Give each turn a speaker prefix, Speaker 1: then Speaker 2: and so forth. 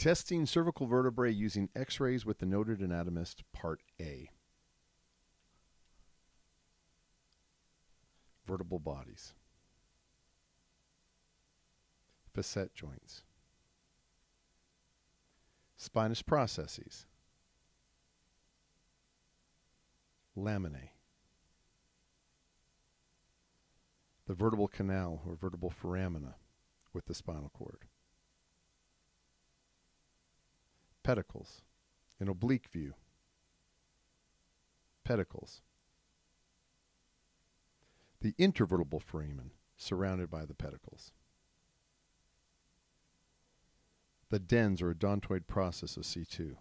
Speaker 1: Testing cervical vertebrae using x rays with the noted anatomist, Part A. Vertebral bodies, facet joints, spinous processes, laminae, the vertebral canal or vertebral foramina with the spinal cord. Pedicles, in oblique view, pedicles, the intervertebral foramen surrounded by the pedicles, the dens or odontoid process of C2.